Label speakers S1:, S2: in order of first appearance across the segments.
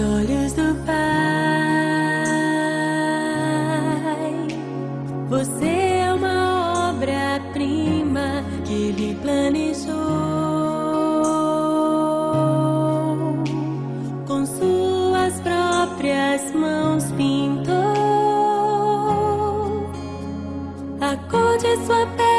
S1: olhos do Pai. Você é uma obra-prima que Ele planejou. Com suas próprias mãos pintou a cor de sua pele,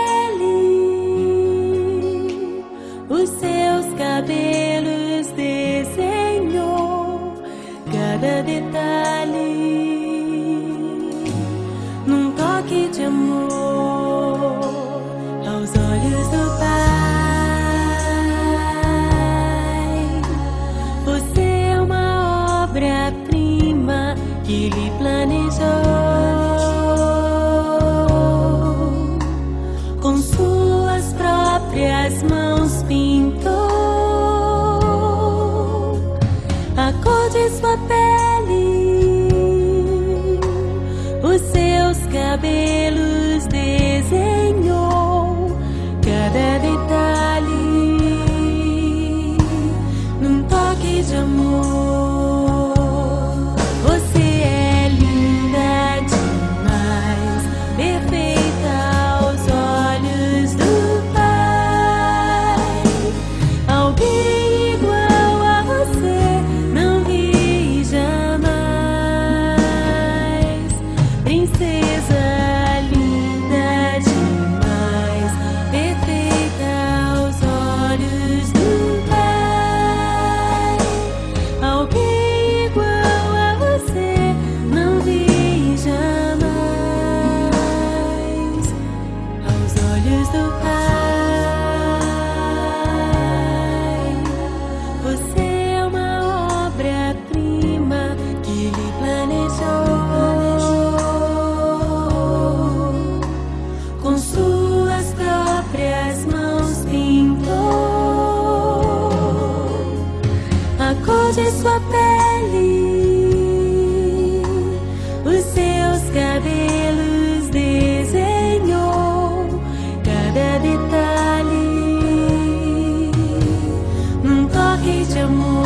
S1: cada detalhe num toque de amor aos olhos do Pai. Você é uma obra-prima que Ele planejou sua pele, os seus cabelos sua pele, os seus cabelos Jamu